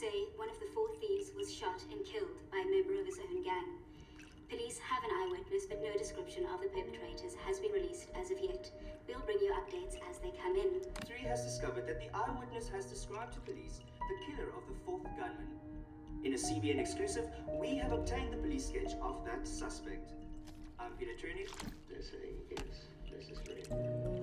say one of the four thieves was shot and killed by a member of his own gang. Police have an eyewitness, but no description of the perpetrators has been released as of yet. We'll bring you updates as they come in. Three has discovered that the eyewitness has described to police the killer of the fourth gunman. In a CBN exclusive, we have obtained the police sketch of that suspect. I'm Peter Turney. This is this is great.